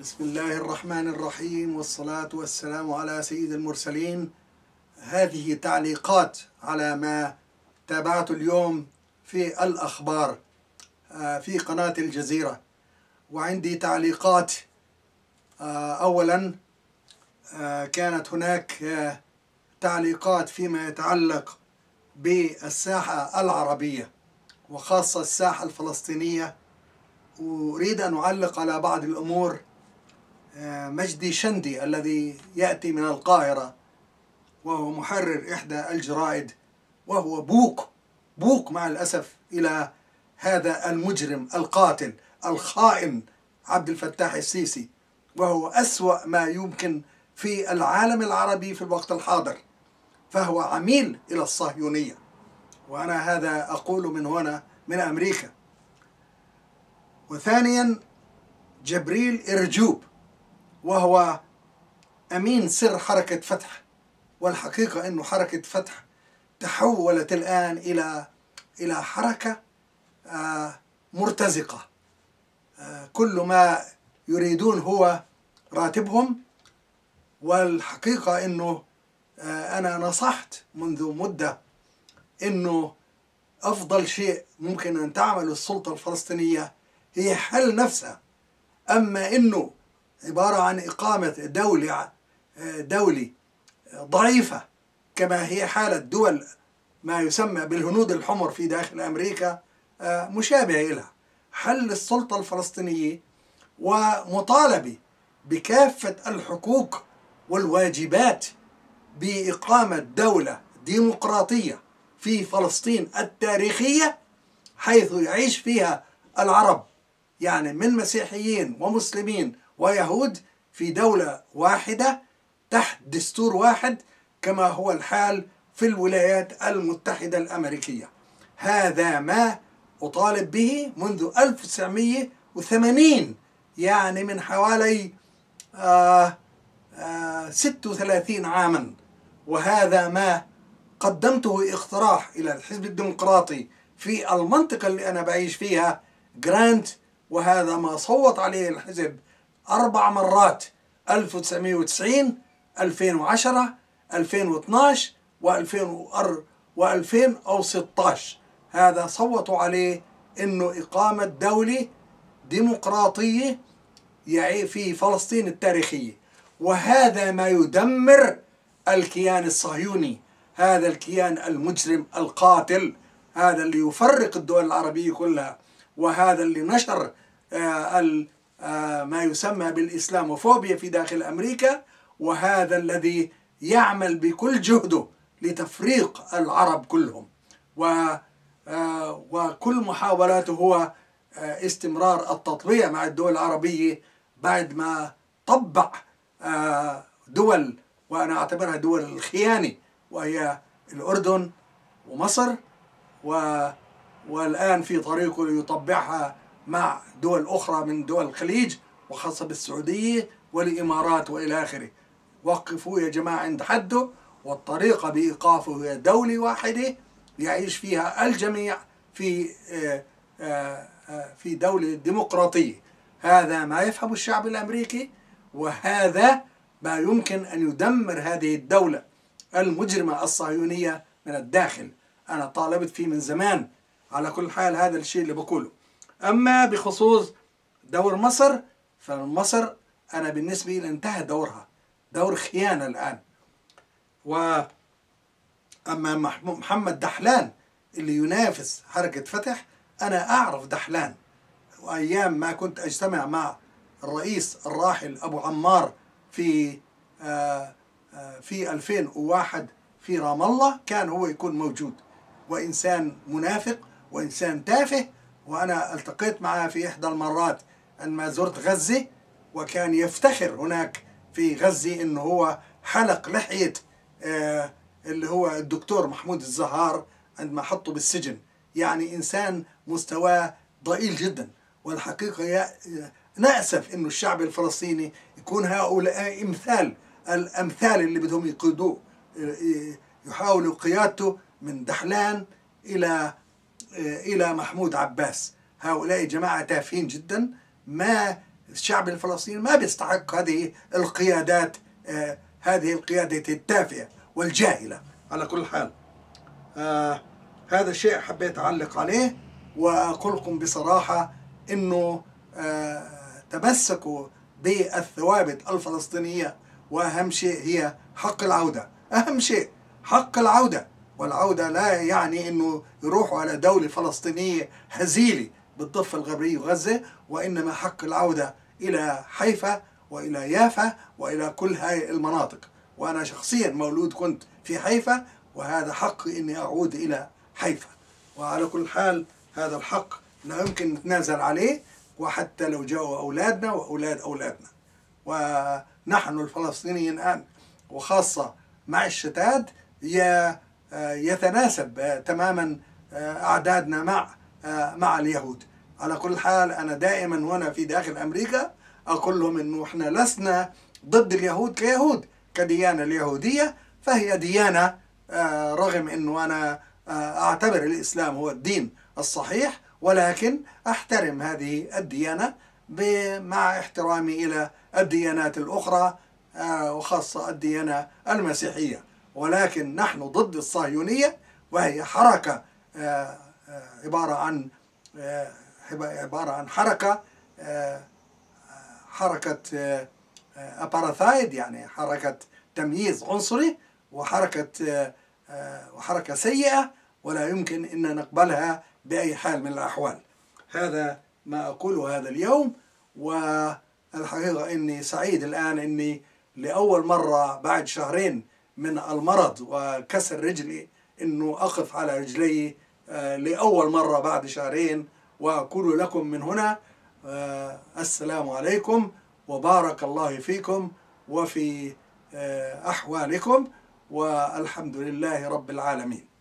بسم الله الرحمن الرحيم والصلاة والسلام على سيد المرسلين. هذه تعليقات على ما تابعت اليوم في الأخبار في قناة الجزيرة. وعندي تعليقات أولا كانت هناك تعليقات فيما يتعلق بالساحة العربية وخاصة الساحة الفلسطينية. أريد أن أعلق على بعض الأمور مجدي شندي الذي يأتي من القاهرة وهو محرر إحدى الجرائد وهو بوق بوق مع الأسف إلى هذا المجرم القاتل الخائن عبد الفتاح السيسي وهو أسوأ ما يمكن في العالم العربي في الوقت الحاضر فهو عميل إلى الصهيونية. وأنا هذا أقول من هنا من أمريكا. وثانيا جبريل إرجوب. وهو أمين سر حركة فتح والحقيقة أنه حركة فتح تحولت الآن إلى إلى حركة مرتزقة. كل ما يريدون هو راتبهم والحقيقة أنه أنا نصحت منذ مدة أنه أفضل شيء ممكن أن تعمل السلطة الفلسطينية هي حل نفسها. أما أنه عبارة عن إقامة دولة دولي ضعيفة كما هي حالة دول ما يسمى بالهنود الحمر في داخل أمريكا مشابهة لها حل السلطة الفلسطينية ومطالبة بكافة الحقوق والواجبات بإقامة دولة ديمقراطية في فلسطين التاريخية حيث يعيش فيها العرب يعني من مسيحيين ومسلمين ويهود في دولة واحدة تحت دستور واحد كما هو الحال في الولايات المتحدة الأمريكية. هذا ما أطالب به منذ 1980 يعني من حوالي آه آه 36 عاما. وهذا ما قدمته اقتراح إلى الحزب الديمقراطي في المنطقة اللي أنا بعيش فيها جرانت. وهذا ما صوت عليه الحزب أربع مرات 1990 2010 2012 و2016 هذا صوتوا عليه إنه إقامة دولة ديمقراطية في فلسطين التاريخية. وهذا ما يدمر الكيان الصهيوني هذا الكيان المجرم القاتل هذا اللي يفرق الدول العربية كلها وهذا اللي نشر ما يسمى بالإسلاموفوبيا في داخل أمريكا وهذا الذي يعمل بكل جهده لتفريق العرب كلهم. و وكل محاولاته هو استمرار التطبيع مع الدول العربية بعد ما طبع دول وأنا أعتبرها دول الخيانة وهي الأردن ومصر و والآن في طريقه ليطبعها مع دول أخرى من دول الخليج وخاصة بالسعودية والإمارات وإلى آخره. وقفوا يا جماعة عند حده والطريقة بإيقافه هي دولة واحدة يعيش فيها الجميع في في دولة ديمقراطية. هذا ما يفهم الشعب الأمريكي وهذا ما يمكن أن يدمر هذه الدولة المجرمة الصهيونية من الداخل. أنا طالبت فيه من زمان. على كل حال هذا الشيء اللي بقوله. أما بخصوص دور مصر فمصر أنا بالنسبة لي انتهى دورها دور خيانة الآن. و أما محمد دحلان اللي ينافس حركة فتح أنا أعرف دحلان. وأيام ما كنت أجتمع مع الرئيس الراحل أبو عمار في في 2001 في رام الله كان هو يكون موجود. وإنسان منافق وإنسان تافه وأنا التقيت معه في إحدى المرات عندما زرت غزة وكان يفتخر هناك في غزة إنه هو حلق لحية آه اللي هو الدكتور محمود الزهار عندما حطه بالسجن. يعني إنسان مستواه ضئيل جدا. والحقيقة نأسف إنه الشعب الفلسطيني يكون هؤلاء إمثال الأمثال اللي بدهم يقودوه يحاولوا قيادته من دحلان إلى إلى محمود عباس. هؤلاء جماعة تافهين جدا. ما الشعب الفلسطيني ما بيستحق هذه القيادات آه هذه القيادة التافهة والجاهلة. على كل حال آه هذا الشيء حبيت أعلق عليه وأقول لكم بصراحة أنه آه تمسكوا بالثوابت الفلسطينية وأهم شيء هي حق العودة. أهم شيء حق العودة. والعودة لا يعني أنه يروحوا على دولة فلسطينية هزيلة بالضفة الغربية وغزة وإنما حق العودة إلى حيفا وإلى يافا وإلى كل هاي المناطق. وأنا شخصيا مولود كنت في حيفا وهذا حقي أني أعود إلى حيفا. وعلى كل حال هذا الحق لا يمكن نتنازل عليه وحتى لو جاءوا أولادنا وأولاد أولادنا. ونحن الفلسطينيين الآن وخاصة مع الشتات يتناسب تماما أعدادنا مع مع اليهود. على كل حال أنا دائما هنا في داخل أمريكا أقول لهم أنه إحنا لسنا ضد اليهود كيهود كديانة اليهودية فهي ديانة رغم أنه أنا أعتبر الإسلام هو الدين الصحيح ولكن أحترم هذه الديانة مع احترامي إلى الديانات الأخرى وخاصة الديانة المسيحية. ولكن نحن ضد الصهيونية وهي حركة عبارة عن عبارة عن حركة حركة أباراثايد يعني حركة تمييز عنصري وحركة وحركة سيئة ولا يمكن أن نقبلها بأي حال من الأحوال. هذا ما أقوله هذا اليوم والحقيقة أني سعيد الآن أني لأول مرة بعد شهرين من المرض وكسر رجلي أنه أقف على رجلي لأول مرة بعد شهرين وأقول لكم من هنا السلام عليكم وبارك الله فيكم وفي أحوالكم والحمد لله رب العالمين.